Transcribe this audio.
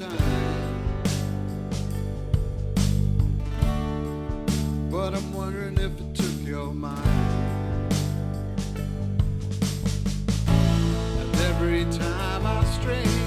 But I'm wondering if it took your mind. And every time I stray.